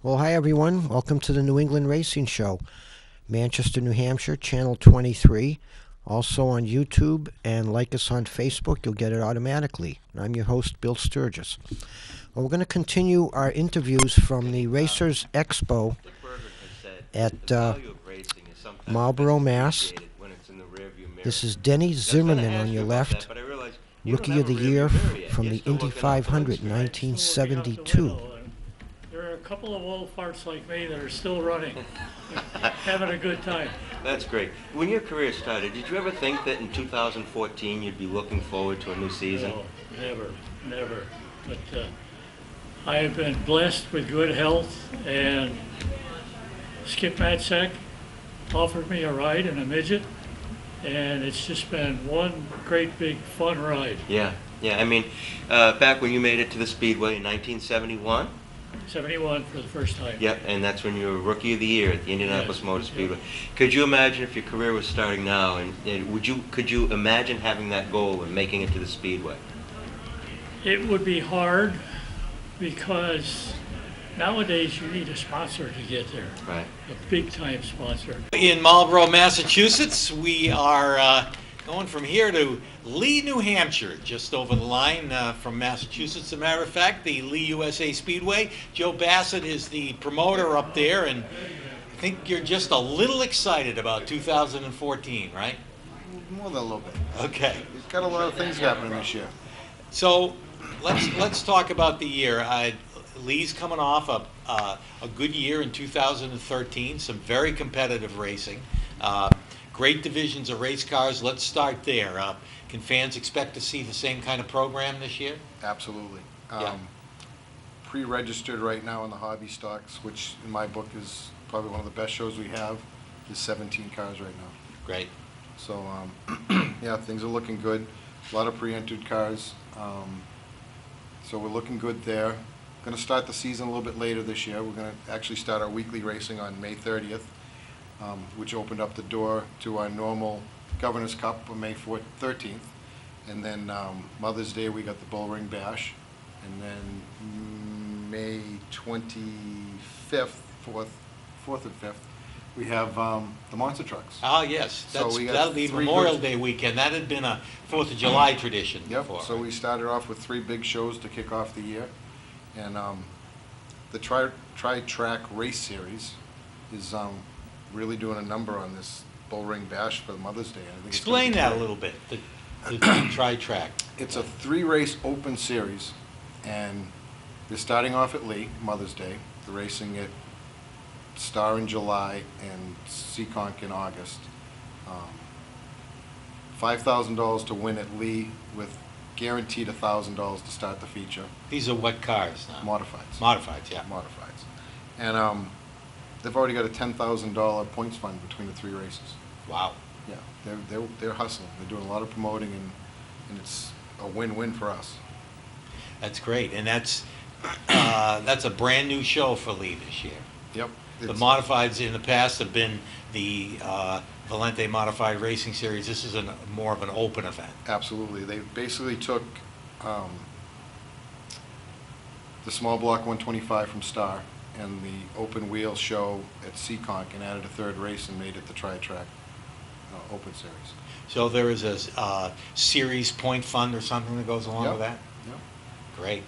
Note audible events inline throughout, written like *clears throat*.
Well, hi everyone. Welcome to the New England Racing Show, Manchester, New Hampshire, Channel 23. Also on YouTube and like us on Facebook. You'll get it automatically. I'm your host, Bill Sturgis. Well, we're going to continue our interviews from the Racers Expo at uh, Marlboro, Mass. This is Denny Zimmerman on your left, Rookie of the Year from the Indy 500 in 1972 there are a couple of old farts like me that are still running, *laughs* having a good time. That's great. When your career started, did you ever think that in 2014 you'd be looking forward to a new season? No, never, never. But uh, I have been blessed with good health, and Skip Matzek offered me a ride in a midget, and it's just been one great big fun ride. Yeah, yeah. I mean, uh, back when you made it to the Speedway in 1971. 71 for the first time. Yep, and that's when you were Rookie of the Year at the Indianapolis Yes, Motor yeah. Speedway. Could you imagine if your career was starting now, and, and would you could you imagine having that goal and making it to the Speedway? It would be hard because nowadays you need a sponsor to get there, Right. a big time sponsor. In Marlborough, Massachusetts, we are uh, going from here to Lee, New Hampshire, just over the line uh, from Massachusetts. As a matter of fact, the Lee USA Speedway. Joe Bassett is the promoter up there, and I think you're just a little excited about 2014, right? More than a little bit. Okay. He's got a lot of things happening this year. So let's let's talk about the year. Uh, Lee's coming off a uh, a good year in 2013. Some very competitive racing. Uh, great divisions of race cars. Let's start there. Uh, can fans expect to see the same kind of program this year? Absolutely. Yeah. Um, Pre-registered right now in the hobby stocks, which in my book is probably one of the best shows we have, is 17 cars right now. Great. So, um, *clears throat* yeah, things are looking good. A lot of pre-entered cars. Um, so we're looking good there. Going to start the season a little bit later this year. We're going to actually start our weekly racing on May 30th, um, which opened up the door to our normal Governor's Cup on May 4th, 13th. And then um, Mother's Day, we got the Bullring Bash. And then May 25th, 4th, 4th and 5th, we have um, the monster trucks. Oh yes, So that's we got that'll be three Memorial groups. Day weekend. That had been a Fourth of July tradition Yep, before. so we started off with three big shows to kick off the year. And um, the Tri, Tri-Track Race Series is um, really doing a number on this Bull Ring Bash for Mother's Day. I think it's gonna Explain be that a great. little bit. The, the *clears throat* tri-track. It's a three-race open series, and they're starting off at Lee, Mother's Day. They're racing at Star in July and Seekonk in August. Um, $5,000 to win at Lee with guaranteed $1,000 to start the feature. These are what cars now? Modifieds. Modifieds, yeah. Modifieds. And um, they've already got a $10,000 points fund between the three races. Wow. Yeah, they're, they're, they're hustling. They're doing a lot of promoting, and, and it's a win-win for us. That's great, and that's, uh, that's a brand-new show for Lee this year. Yep. The it's- modifieds in the past have been the uh, Valenti Modified Racing Series. This is an- more of an open event. Absolutely. They basically took um, the small block 125 from Star and the open wheel show at Seekonk and added a third race and made it the tri-track uh, open series. So there is a uh, series point fund or something that goes along Yep. with that? Yep. Great.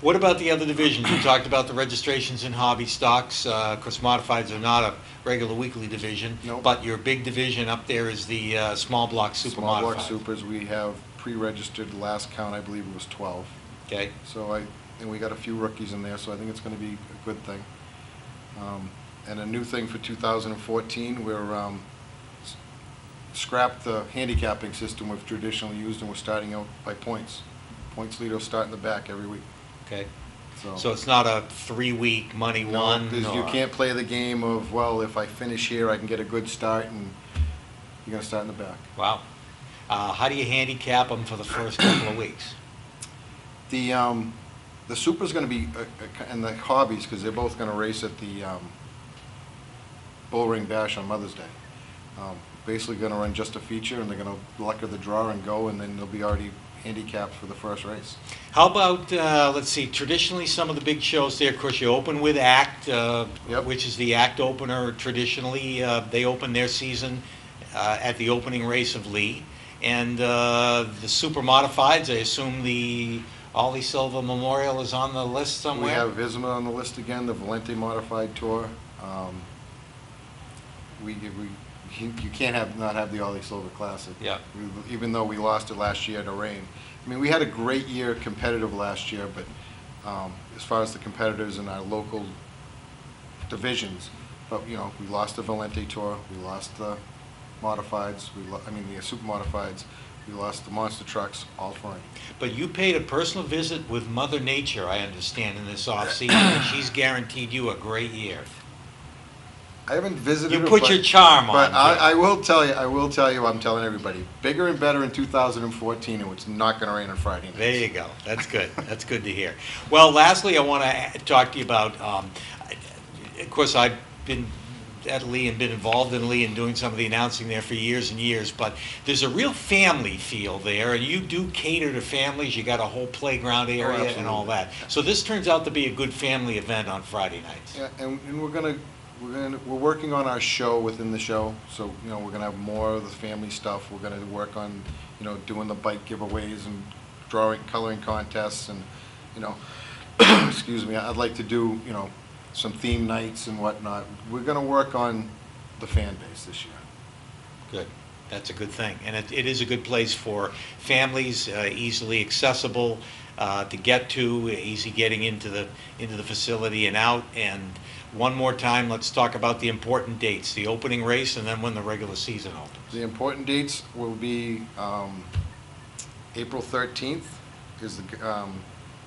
What about the other divisions? You talked about the registrations in hobby stocks. Uh, Of course, modifieds are not a regular weekly division. Nope. But your big division up there is the uh, small block super Small block modified. supers, we have pre-registered, last count, I believe it was 12. Okay, So I, and we got a few rookies in there, so I think it's gonna be a good thing. Um, And a new thing for 2014, we're, um, s- scrapped the handicapping system we've traditionally used, and we're starting out by points. Points leader will start in the back every week, okay. so. So it's not a three-week money No, one? you or- can't play the game of, well, if I finish here, I can get a good start, and you're gonna start in the back. Wow. Uh, How do you handicap them for the first couple of weeks? The, um, the Super's gonna be, uh, uh, and the hobbies, because they're both gonna race at the, um, Bull Ring Bash on Mother's Day. Um, Basically gonna run just a feature, and they're gonna luck of the draw and go, and then they'll be already handicapped for the first race. How about, uh, let's see, traditionally, some of the big shows there, of course, you open with ACT, uh, Yep. which is the ACT opener. Traditionally, uh, they open their season uh, at the opening race of Lee. And uh, the super modifieds, I assume the Ollie Silva Memorial is on the list somewhere? We have Visma on the list again, the Valenti Modified Tour. Um, We, we, you you can't have, not have the Ollie Silva Classic. Yeah. We- Even though we lost it last year to rain. I mean, we had a great year competitive last year, but um, as far as the competitors in our local divisions, but, you know, we lost the Valenti Tour, we lost the Modifieds, we, lo- I mean, the Super Modifieds, we lost the Monster Trucks, all for rain. But you paid a personal visit with Mother Nature, I understand, in this off-season, and *coughs* she's guaranteed you a great year. I haven't visited. You it, put but- your charm on. But I, I will tell you, I will tell you, I'm telling everybody, bigger and better in 2014, and it's not going to rain on Friday nights. There you go. That's good. That's good to hear. Well, lastly, I want to talk to you about, um, of course, I've been at Lee and been involved in Lee and doing some of the announcing there for years and years, but there's a real family feel there, and you do cater to families. You got a whole playground oh, area and all that. So this turns out to be a good family event on Friday nights. Yeah, and, and we're gonna, we're gonna, we're working on our show within the show, so, you know, we're gonna have more of the family stuff. We're gonna work on, you know, doing the bike giveaways and drawing, coloring contests, and, you know, *coughs* excuse me, I'd like to do, you know, some theme nights and whatnot. We're gonna work on the fan base this year. Good. That's a good thing. And it, it is a good place for families, uh, easily accessible uh, to get to, easy getting into the, into the facility and out. And one more time, let's talk about the important dates, the opening race and then when the regular season opens. The important dates will be, um, April thirteenth is the, um,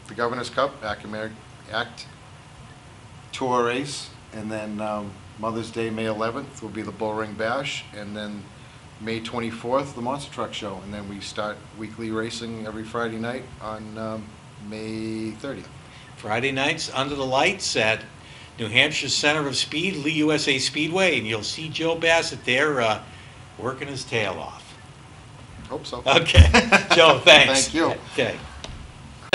the Governor's Cup, ACT Ameri- ACT Tour Race, and then, um, Mother's Day, May eleventh, will be the Bull Ring Bash, and then May twenty-fourth, the Monster Truck Show, and then we start weekly racing every Friday night on, um, May thirtieth. Friday nights, under the lights at New Hampshire Center of Speed, Lee USA Speedway, and you'll see Joe Bassett there uh, working his tail off. Hope so. Okay, *laughs* Joe, thanks. Thank you. Okay.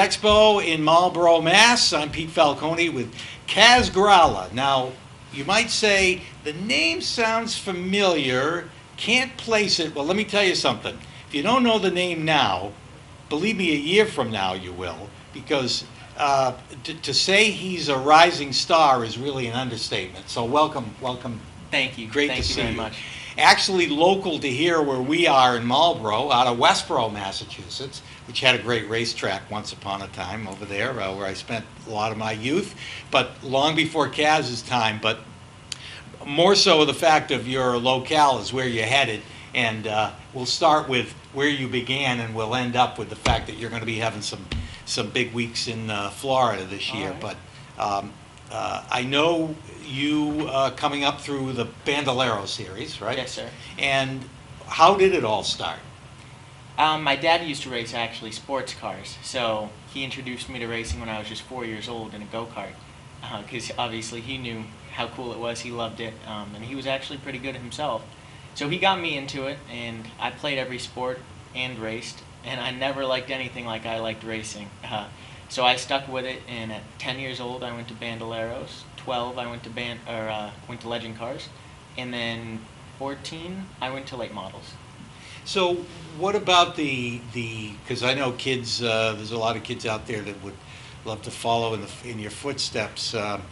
Expo in Marlborough, Mass. I'm Pete Falcone with Kaz Grala. Now, you might say, the name sounds familiar, can't place it. Well, let me tell you something. If you don't know the name now, believe me, a year from now you will, because uh, to, to say he's a rising star is really an understatement. So welcome, welcome Thank you. Great Thank to you see very you. much. Actually local to here where we are in Marlboro, out of Westboro, Massachusetts, which had a great racetrack once upon a time over there uh, where I spent a lot of my youth, but long before Kaz's time, but more so the fact of your locale is where you're headed. And uh, we'll start with where you began and we'll end up with the fact that you're going to be having some, some big weeks in uh, Florida this All year. right. But um, uh, I know you uh, coming up through the Bandolero series, right? Yes, sir. And how did it all start? Um, my dad used to race actually sports cars, so he introduced me to racing when I was just four years old in a go kart. Because obviously he knew how cool it was, he loved it, um, and he was actually pretty good himself. So he got me into it, and I played every sport and raced, and I never liked anything like I liked racing. Uh, so I stuck with it, and at 10 years old, I went to Bandoleros. 12, I went to band or uh, went to Legend Cars, and then 14, I went to late models. So what about the, the, because I know kids, uh, there's a lot of kids out there that would love to follow in, the, in your footsteps. Um,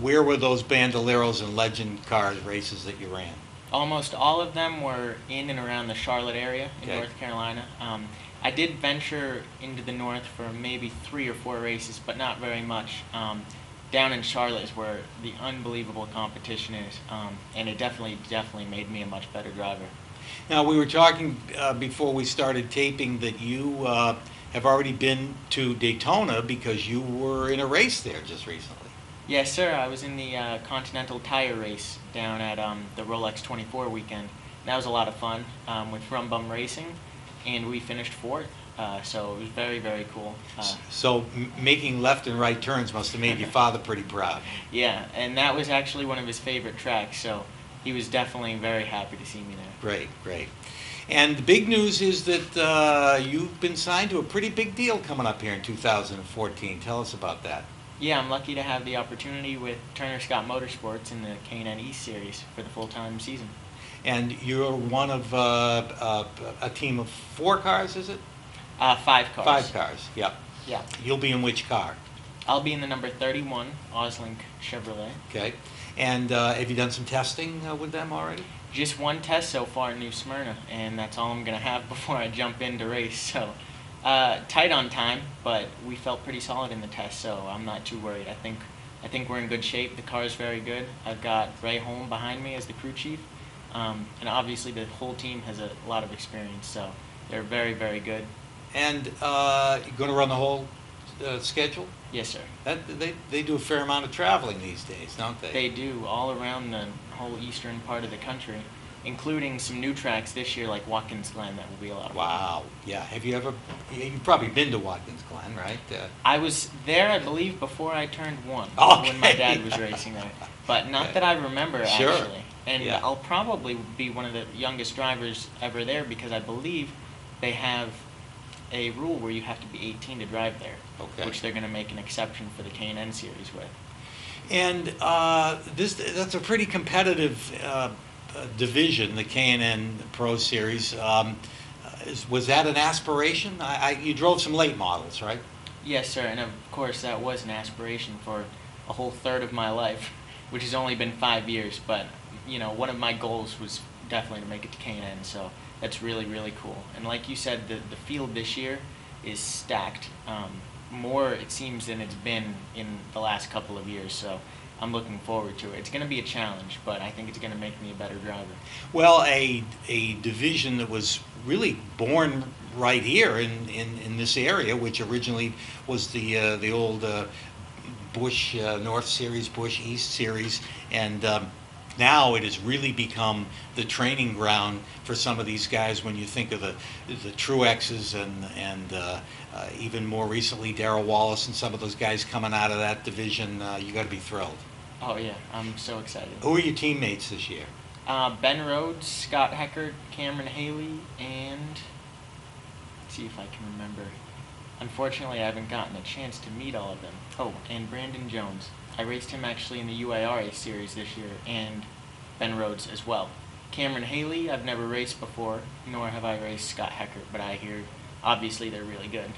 where were those Bandoleros and Legend Cars races that you ran? Almost all of them were in and around the Charlotte area in Okay. North Carolina. Um, I did venture into the north for maybe three or four races, but not very much. Um, down in Charlotte is where the unbelievable competition is, um, and it definitely, definitely made me a much better driver. Now, we were talking uh, before we started taping that you uh, have already been to Daytona because you were in a race there just recently. Yes, sir. I was in the uh, Continental Tire Race down at um, the Rolex 24 weekend. That was a lot of fun um, with Rum Bum Racing, and we finished fourth. Uh, so it was very, very cool. Uh, So m- making left and right turns must have made your *laughs* father pretty proud. yeah, and that was actually one of his favorite tracks. So he was definitely very happy to see me there. Great, great. And the big news is that uh, you've been signed to a pretty big deal coming up here in 2014. Tell us about that. Yeah, I'm lucky to have the opportunity with Turner Scott Motorsports in the K&N East Series for the full-time season. And you're one of uh, uh, a team of four cars, is it? Uh, five cars. Five cars, yep. Yeah. You'll be in which car? I'll be in the number 31 Oslink Chevrolet. Okay. And uh, have you done some testing uh, with them already? Just one test so far in New Smyrna, and that's all I'm going to have *laughs* before I jump in to race. So, uh, tight on time, but we felt pretty solid in the test, so I'm not too worried. I think I think we're in good shape. The car is very good. I've got Ray Holm behind me as the crew chief, um, and obviously the whole team has a lot of experience, so they're very, very good. And uh, you're going to run the whole uh, schedule? Yes, sir. That, they, they do a fair amount of traveling these days, don't they? They do all around the whole eastern part of the country, including some new tracks this year, like Watkins Glen. That will be a lot of fun. Wow. Yeah. Have you ever? You've probably been to Watkins Glen, right? Uh, I was there, I believe, before I turned one when my dad was racing there, but not Okay. *laughs* that I remember Sure. actually. And Yeah. I'll probably be one of the youngest drivers ever there because I believe they have a rule where you have to be 18 to drive there, Okay. which they're going to make an exception for the K&N series with. And uh, this that's a pretty competitive uh, uh, division, the K&N Pro Series. Um, is, was that an aspiration? I, I, you drove some late models, right? Yes, sir, and of course that was an aspiration for a whole third of my life, *laughs* which has only been five years. But you know, one of my goals was definitely to make it to K&N, so that's really really cool. And like you said, the the field this year is stacked, um, more it seems than it's been in the last couple of years. So I'm looking forward to it. It's going to be a challenge, but I think it's going to make me a better driver. Well, a, a division that was really born right here in, in, in this area, which originally was the, uh, the old uh, Busch uh, North Series, Busch East Series, and um, now it has really become the training ground for some of these guys when you think of the, the Truexes and, and uh, uh, even more recently Darrell Wallace and some of those guys coming out of that division. Uh, you got to be thrilled. Oh yeah, I'm so excited. Who are your teammates this year? Uh, ben Rhodes, Scott Heckert, Cameron Haley, and let's see if I can remember. Unfortunately, I haven't gotten a chance to meet all of them. Oh, and Brandon Jones. I raced him actually in the UARA series this year, and Ben Rhodes as well. Cameron Haley, I've never raced before, nor have I raced Scott Heckert, but I hear obviously they're really good.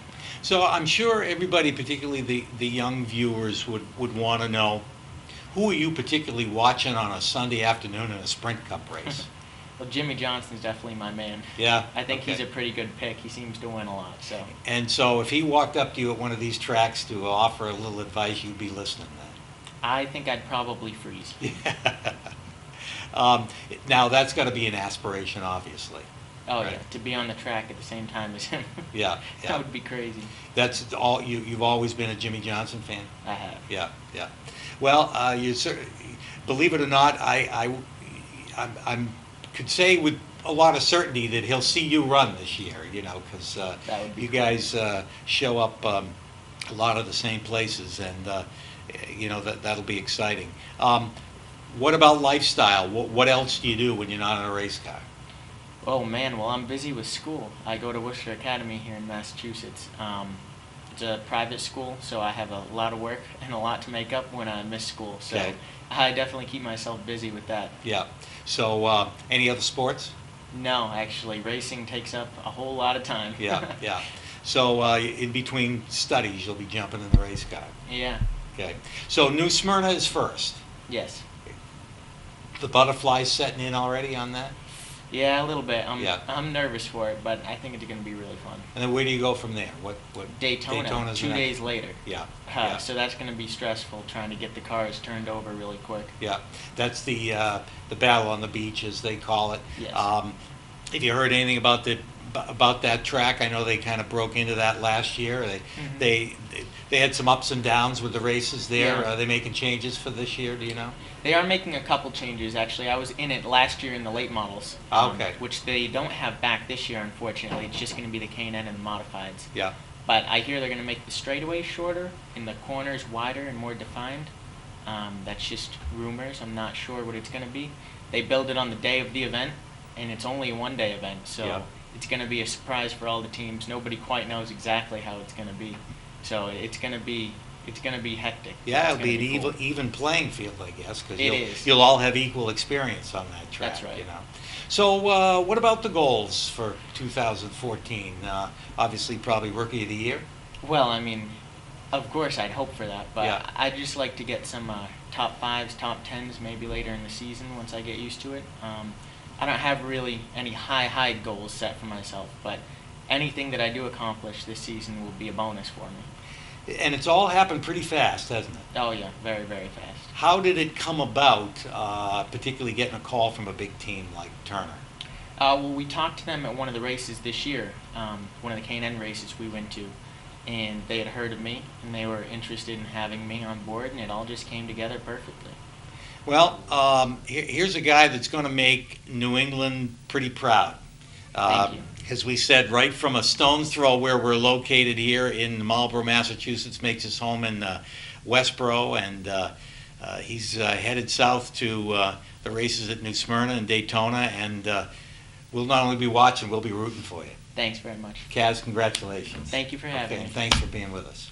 So I'm sure everybody, particularly the, the young viewers, would, would want to know who are you particularly watching on a Sunday afternoon in a sprint cup race? *laughs* Well, Jimmie Johnson's definitely my man. Yeah. I think he's a pretty good pick. He seems to win a lot, so. And so if he walked up to you at one of these tracks to offer a little advice, you'd be listening I think I'd probably freeze. *laughs* um, now that's got to be an aspiration, obviously. Oh Right. yeah, to be on the track at the same time as him. *laughs* Yeah, yeah. that would be crazy. That's all. You, you've always been a Jimmie Johnson fan. I have. Yeah, yeah. Well, uh, you cer- believe it or not, I, I, I'm, I'm could say with a lot of certainty that he'll see you run this year. You know, because uh, That would be you cool. guys uh, show up um, a lot of the same places, and uh, you know that that'll be exciting. Um, what about lifestyle? What, what else do you do when you're not in a race car? Oh man, well I'm busy with school. I go to Worcester Academy here in Massachusetts. Um, it's a private school, so I have a lot of work *laughs* and a lot to make up when I miss school. So Okay. I definitely keep myself busy with that. Yeah. So, uh, any other sports? No, actually, racing takes up a whole lot of time. Yeah, *laughs* yeah. So, uh, in between studies, you'll be jumping in the race car. yeah. Okay. So, New Smyrna is first. Yes. The butterflies setting in already on that? Yeah, a little bit. I'm Yeah. I'm nervous for it, but I think it's going to be really fun. And then where do you go from there? What, what? Daytona, Daytona's two next- days later. Yeah, Uh, yeah, So that's going to be stressful trying to get the cars turned over really quick. yeah. That's the, uh, the battle on the beach, as they call it. Yes. Um, have you heard anything about the, about that track? I know they kind of broke into that last year. They, Mhm. they, they had some ups and downs with the races there. Yeah. Are they making changes for this year, do you know? They are making a couple changes actually. I was in it last year in the late models. Ah, um, okay. Which they don't have back this year, unfortunately. It's just going to be the K&N and the modifieds. Yeah. But I hear they're going to make the straightaways shorter and the corners wider and more defined. Um, that's just rumors. I'm not sure what it's going to be. They build it on the day of the event, and it's only a one day event, so Yeah. It's going to be a surprise for all the teams. Nobody quite knows exactly how it's going to be, so it's going to be it's going to be hectic. Yeah, it'll be gonna an cool. even, even playing field, I guess, because you'll, is. you'll all have equal experience on that track, That's right. you know. So, uh, what about the goals for 2014? Uh, obviously, probably Rookie of the Year. Well, I mean, of course, I'd hope for that, but Yeah. I'd just like to get some uh, top fives, top tens, maybe later in the season once I get used to it. Um, I don't have really any high, high goals set for myself, but anything that I do accomplish this season will be a bonus for me. And it's all happened pretty fast, hasn't it? Oh yeah, very, very fast. How did it come about, uh, particularly getting a call from a big team like Turner? Uh, well, we talked to them at one of the races this year, um, one of the K&N races we went to, and they had heard of me, and they were interested in having me on board, and it all just came together perfectly. Well, um, here, here's a guy that's going to make New England pretty proud. Uh, Thank you. As we said, right from a stone's throw where we're located here in Marlborough, Massachusetts, makes his home in uh, Westboro, and uh, uh, he's uh, headed south to uh, the races at New Smyrna and Daytona, and uh, we'll not only be watching, we'll be rooting for you. Thanks very much. Kaz, congratulations. Thank you for having Okay, me. thanks for being with us.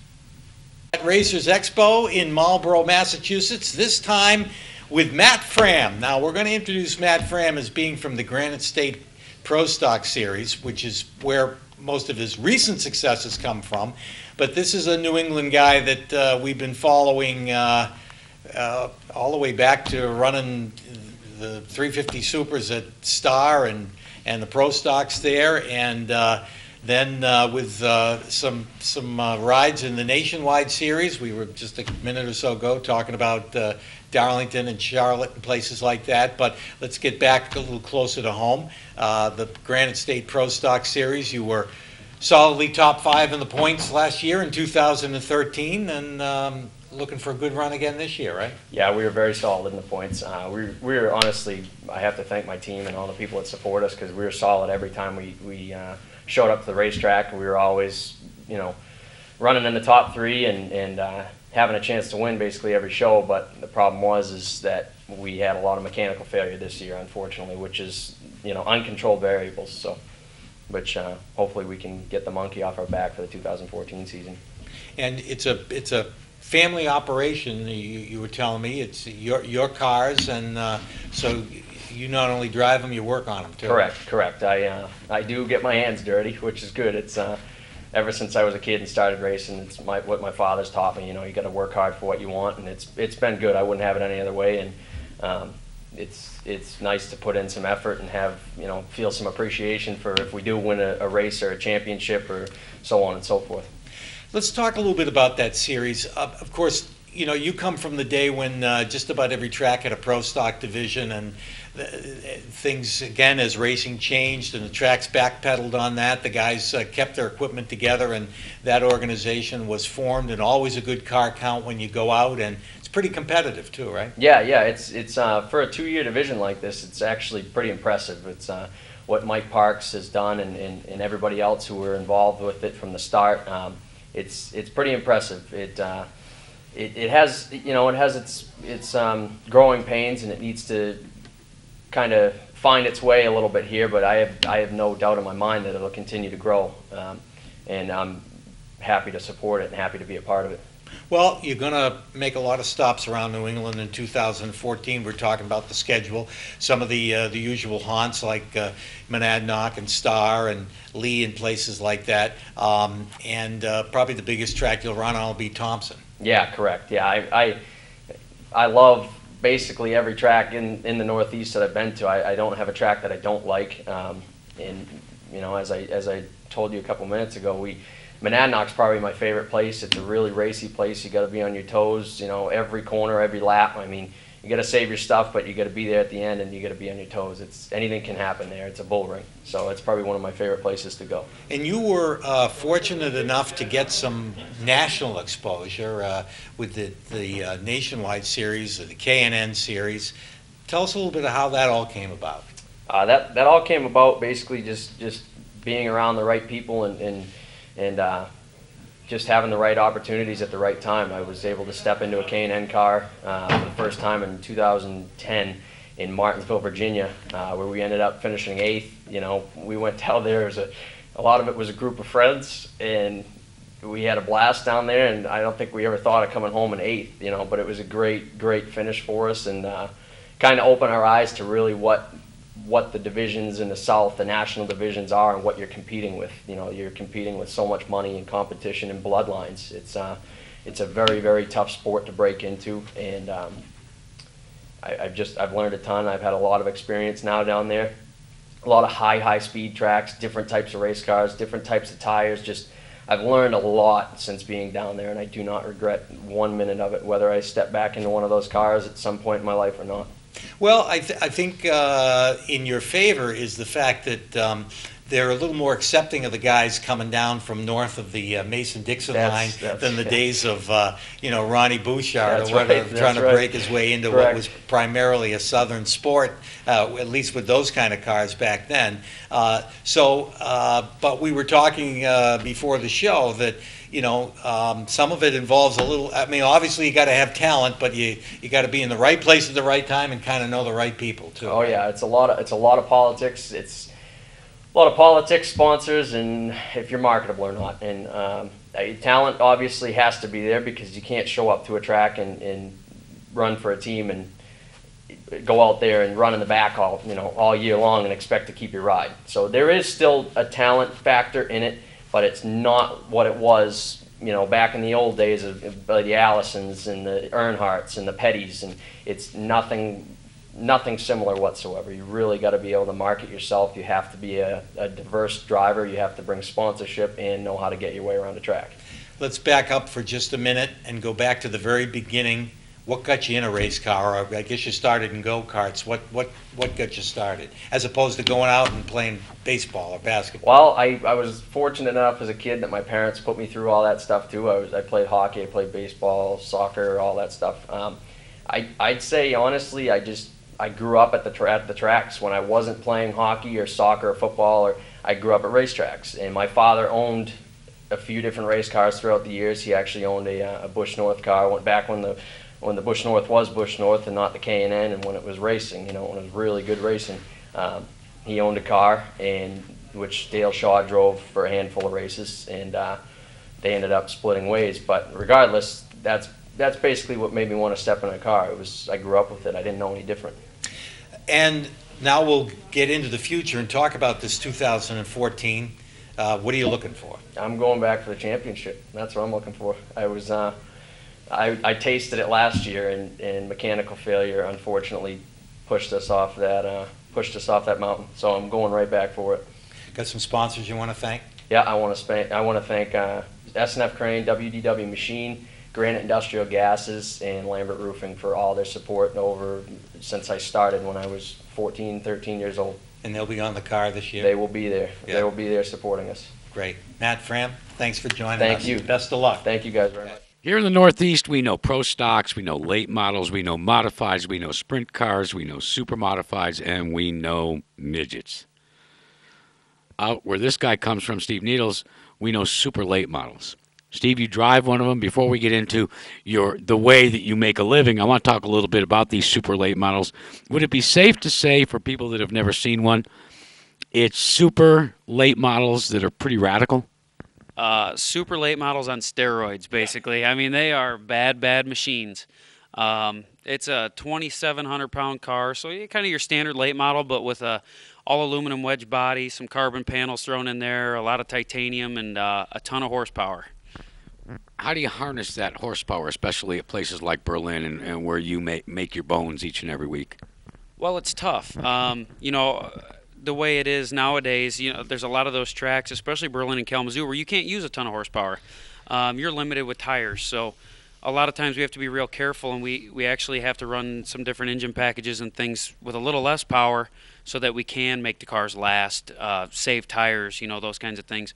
At Racers Expo in Marlborough, Massachusetts, this time with Matt Frahm. Now, we're going to introduce Matt Frahm as being from the Granite State Pro Stock Series, which is where most of his recent successes come from. But this is a New England guy that uh, we've been following uh, uh, all the way back to running the 350 Supers at Star and, and the Pro Stocks there. And uh, then uh, with uh, some some uh, rides in the Nationwide Series, we were just a minute or so ago talking about uh, Darlington and Charlotte and places like that. But let's get back a little closer to home. Uh, the Granite State Pro Stock Series, you were solidly top five in the points last year in 2013, and um, looking for a good run again this year, right? Yeah, we were very solid in the points. Uh, we, we were honestly, I have to thank my team and all the people that support us because we were solid every time we, we uh, showed up to the racetrack. We were always, you know, running in the top three and, and uh, having a chance to win basically every show. But the problem was is that we had a lot of mechanical failure this year, unfortunately, which is, you know, uncontrolled variables. So, which uh, hopefully we can get the monkey off our back for the 2014 season. And it's a it's a family operation. You, you were telling me it's your your cars, and uh, so you not only drive them, you work on them too. Correct, correct. I uh, I do get my hands dirty, which is good. It's uh, ever since I was a kid and started racing, it's my what my father's taught me. You know, you got to work hard for what you want, and it's it's been good. I wouldn't have it any other way, and um, it's it's nice to put in some effort and have you know feel some appreciation for if we do win a, a race or a championship or so on and so forth. Let's talk a little bit about that series. Uh, of course, you know you come from the day when uh, just about every track had a pro stock division, and things again as racing changed and the tracks backpedaled on that. The guys uh, kept their equipment together, and that organization was formed. And always a good car count when you go out, and it's pretty competitive too, right? Yeah, yeah. It's it's uh, for a two-year division like this. It's actually pretty impressive. It's uh, what Mike Parks has done, and, and, and everybody else who were involved with it from the start. Um, it's it's pretty impressive. It, uh, it it has you know it has its its um, growing pains, and it needs to kind of find its way a little bit here. But I have I have no doubt in my mind that it'll continue to grow, um, and I'm happy to support it and happy to be a part of it. Well, you're going to make a lot of stops around New England in 2014. We're talking about the schedule. Some of the uh, the usual haunts like uh, Monadnock and Star and Lee and places like that. Um, and uh, probably the biggest track you'll run on will be Thompson. Yeah, correct. Yeah, I, I, I love basically every track in, in the Northeast that I've been to. I, I don't have a track that I don't like. Um, and you know, as I as I told you a couple minutes ago, we Monadnock's probably my favorite place. It's a really racy place. You got to be on your toes. You know, every corner, every lap. I mean, you got to save your stuff, but you got to be there at the end, and you got to be on your toes. It's anything can happen there. It's a bull ring, so it's probably one of my favorite places to go. And you were uh, fortunate enough to get some national exposure uh, with the, the uh, nationwide series, the K&N series. Tell us a little bit of how that all came about. Uh, that that all came about basically just just being around the right people and and and uh, just having the right opportunities at the right time. I was able to step into a K&N car uh, for the first time in 2010, in Martinsville, Virginia, uh, where we ended up finishing eighth. You know, we went *laughs* down there as a, a lot of it was a group of friends, and we had a blast down there. And I don't think we ever thought of coming home in eighth. You know, but it was a great, great finish for us, and uh, kind of opened our eyes to really what what the divisions in the South, the national divisions are, and what you're competing with. You know, you're competing with so much money and competition and bloodlines. It's uh, it's a very very tough sport to break into, and um, I, I've just I've learned a ton. I've had a lot of experience now down there. A lot of high high speed tracks, different types of race cars, different types of tires. Just I've learned a lot since being down there, and I do not regret one minute of it. Whether I step back into one of those cars at some point in my life or not. Well, I, th- I think uh, in your favor is the fact that um, they're a little more accepting of the guys coming down from north of the uh, Mason-Dixon That's- line that's- than the days of, uh, you know, Ronnie Bouchard That's or whatever, right, trying to right. break his way into what was primarily a southern sport, uh, at least with those kind of cars back then. Uh, so, uh, but we were talking uh, before the show that you know, um, some of it involves a little. I mean, obviously you got to have talent, but you you got to be in the right place at the right time and kind of know the right people too. Oh yeah, it's a lot of it's a lot of politics. It's a lot of politics, sponsors, and if you're marketable or not. And um, uh, talent obviously has to be there because you can't show up to a track and, and run for a team and go out there and run in the back all you know all year long and expect to keep your ride. So there is still a talent factor in it, but it's not what it was. You know, back in the old days of, of the Allisons and the Earnhardts and the Pettys, and it's nothing nothing similar whatsoever. You really got to be able to market yourself. You have to be a, a diverse driver. You have to bring sponsorship and know how to get your way around the track. Let's back up for just a minute and go back to the very beginning. What got you in a race car? Or I guess you started in go karts. What what what got you started, as opposed to going out and playing baseball or basketball? Well, I, I was fortunate enough as a kid that my parents put me through all that stuff too. I was I played hockey, I played baseball, soccer, all that stuff. Um, I I'd say honestly, I just I grew up at the tra- at the tracks when I wasn't playing hockey or soccer or football. Or I grew up at racetracks, and my father owned a few different race cars throughout the years. He actually owned a, uh, a Busch North car. Went back when the when the Busch North was Busch North and not the K and N, and when it was racing. You know, when it was really good racing. Um, he owned a car, and which Dale Shaw drove for a handful of races, and uh, they ended up splitting ways. But regardless, that's that's basically what made me want to step in a car. It was I grew up with it. I didn't know any different. And now we'll get into the future and talk about this 2014. Uh, what are you looking for? I'm going back for the championship. That's what I'm looking for. I was, uh, I, I tasted it last year, and, and mechanical failure unfortunately pushed us off that, uh, pushed us off that mountain. So I'm going right back for it. Got some sponsors you want to thank? Yeah, I want to spank, I want to thank uh, SNF Crane, WDW Machine, Granite Industrial Gases, and Lambert Roofing for all their support over since I started when I was 14, 13 years old. And they'll be on the car this year. They will be there. Yeah. They will be there supporting us. Great. Matt Frahm, thanks for joining Thank us. Thank you. Best of luck. Thank you guys very much. Here in the Northeast, we know pro stocks, we know late models, we know modifieds, we know sprint cars, we know super modifieds, and we know midgets. Out where this guy comes from, Steve Needles, we know super late models. Steve, you drive one of them. Before we get into your the way that you make a living, I want to talk a little bit about these super late models. Would it be safe to say for people that have never seen one, it's super late models that are pretty radical? Uh, super late models on steroids, basically. I mean, they are bad, bad machines. Um, it's a 2,700 pound car, so kind of your standard late model, but with a all aluminum wedge body, some carbon panels thrown in there, a lot of titanium, and uh, a ton of horsepower. how do you harness that horsepower, especially at places like Berlin and, and where you make make your bones each and every week? Well, it's tough. Um, you know, the way it is nowadays, you know, there's a lot of those tracks, especially Berlin and Kalamazoo, where you can't use a ton of horsepower. Um, you're limited with tires, so a lot of times we have to be real careful, and we we actually have to run some different engine packages and things with a little less power, so that we can make the cars last, uh, save tires, you know, those kinds of things.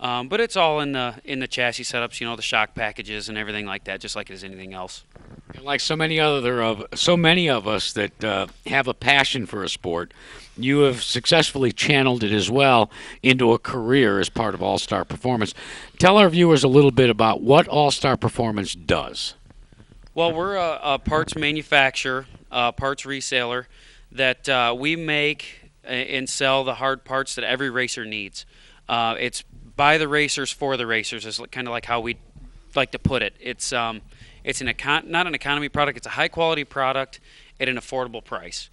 Um, but it's all in the in the chassis setups, you know, the shock packages and everything like that, just like it is anything else. And like so many other of so many of us that uh, have a passion for a sport, you have successfully channeled it as well into a career as part of All Star Performance. Tell our viewers a little bit about what All Star Performance does. Well, we're a, a parts manufacturer, a parts reseller that uh, we make and sell the hard parts that every racer needs. Uh, it's by the racers for the racers is kind of like how we like to put it. It's um, it's an econ- not an economy product. It's a high quality product at an affordable price.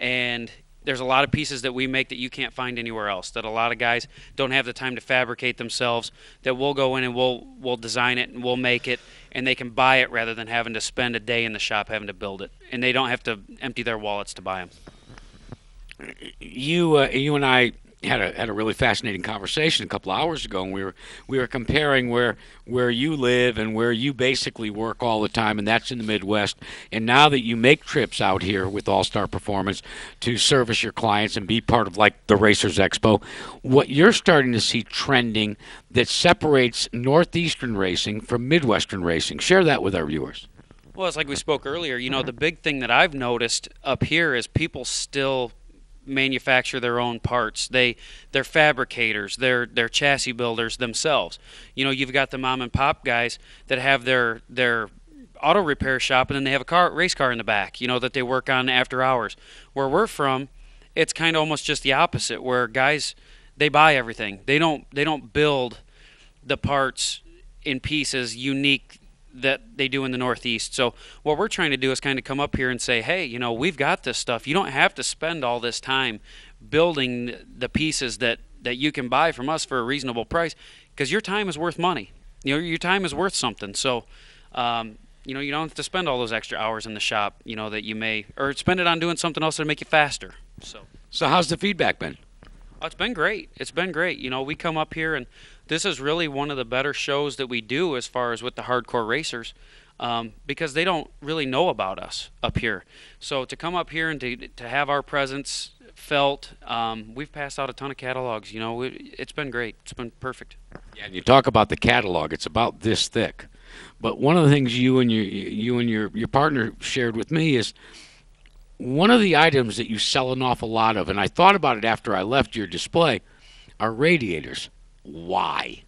And there's a lot of pieces that we make that you can't find anywhere else. That a lot of guys don't have the time to fabricate themselves. That we'll go in and we'll we'll design it and we'll make it, and they can buy it rather than having to spend a day in the shop having to build it. And they don't have to empty their wallets to buy them. you uh, you and I had a had a really fascinating conversation a couple hours ago, and we were we were comparing where where you live and where you basically work all the time, and that's in the Midwest. And now that you make trips out here with All Star Performance to service your clients and be part of like the Racers Expo, what you're starting to see trending that separates Northeastern racing from Midwestern racing. Share that with our viewers. Well, it's like we spoke earlier. You know, mm-hmm. the big thing that I've noticed up here is people still manufacture their own parts. They they're fabricators. They're they're chassis builders themselves. You know, you've got the mom and pop guys that have their their auto repair shop and then they have a car race car in the back. You know that they work on after hours. Where we're from, it's kind of almost just the opposite. Where guys they buy everything. They don't they don't build the parts in pieces unique that they do in the Northeast. So what we're trying to do is kind of come up here and say, hey, you know, we've got this stuff. You don't have to spend all this time building the pieces that that you can buy from us for a reasonable price because your time is worth money. You know, your time is worth something. So. Um, you know, you don't have to spend all those extra hours in the shop, you know, that you may, or spend it on doing something else to make you faster. So, So how's the feedback been? Oh, it's been great. It's been great. You know, we come up here, and this is really one of the better shows that we do as far as with the hardcore racers, um, because they don't really know about us up here. So to come up here and to to have our presence felt, um, we've passed out a ton of catalogs. You know, it, it's been great. It's been perfect. Yeah, and you talk about the catalog; it's about this thick. But one of the things you and your you and your your partner shared with me is one of the items that you sell an awful lot of, and I thought about it after I left your display, are radiators. Why?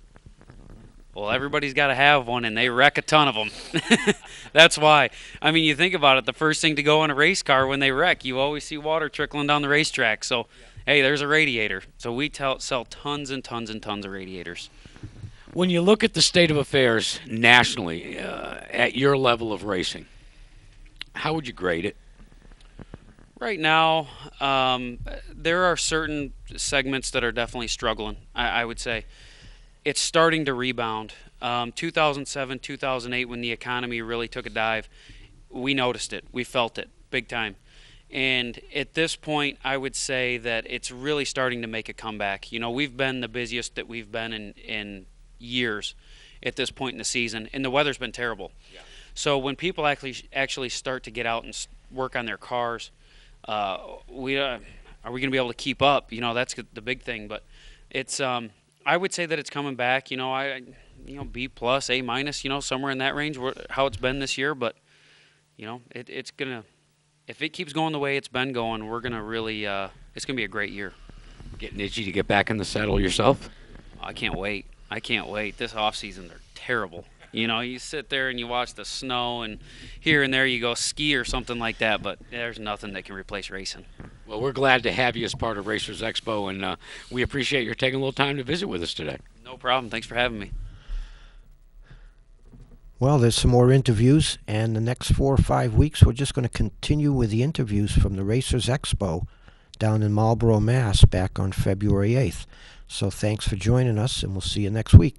Well, everybody's got to have one, and they wreck a ton of them. *laughs* That's why. I mean, you think about it. The first thing to go in a race car when they wreck, you always see water trickling down the racetrack. So, hey, there's a radiator. So we tell, sell tons and tons and tons of radiators. When you look at the state of affairs nationally uh, at your level of racing, how would you grade it? Right now, um, there are certain segments that are definitely struggling. I, I would say it's starting to rebound. Um, 2007, 2008, when the economy really took a dive, we noticed it. We felt it big time. And at this point, I would say that it's really starting to make a comeback. You know, we've been the busiest that we've been in, in years at this point in the season, and the weather's been terrible. Yeah. So when people actually actually start to get out and work on their cars, uh, we uh, are we going to be able to keep up? You know, that's the big thing. But it's um, I would say that it's coming back. You know, I you know B plus, A minus, you know, somewhere in that range, how it's been this year. But you know, it, it's gonna if it keeps going the way it's been going, we're gonna really uh, it's gonna be a great year. Getting itchy to get back in the saddle yourself? I can't wait. I can't wait. This off season, they're terrible. You know, you sit there and you watch the snow, and here and there you go ski or something like that. But there's nothing that can replace racing. Well, we're glad to have you as part of Racers Expo, and uh, we appreciate your taking a little time to visit with us today. No problem. Thanks for having me. Well, there's some more interviews, and the next four or five weeks, we're just going to continue with the interviews from the Racers Expo down in Marlborough, Mass, back on February 8th. So thanks for joining us, and we'll see you next week.